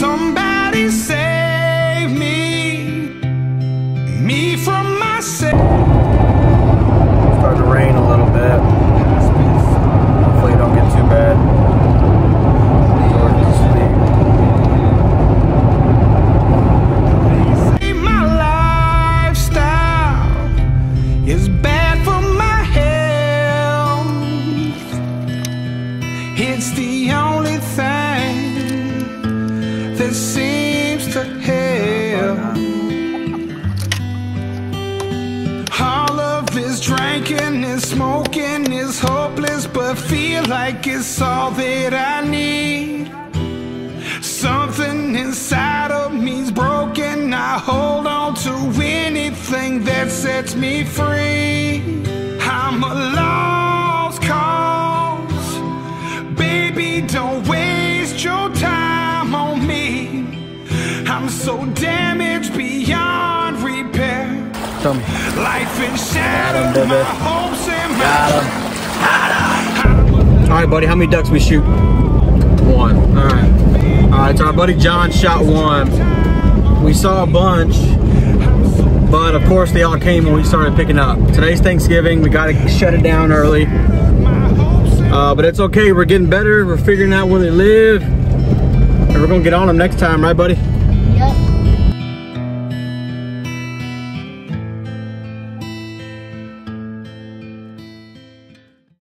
Somebody save me, me from myself. Starting to rain a little bit. Hopefully, it don't get too bad. It's the only it seems to help. All of this drinking and smoking is hopeless, but feel like it's all that I need. Something inside of me's broken. I hold on to anything that sets me free. I'm alive. So damaged beyond repair. Come. Life Got him, my hopes and my All right, buddy. How many ducks we shoot? One. All right. All right. So our buddy John shot one. We saw a bunch, but of course they all came when we started picking up. Today's Thanksgiving. We got to shut it down early. Uh, but it's okay. We're getting better. We're figuring out where they live, and we're gonna get on them next time, right, buddy? 네.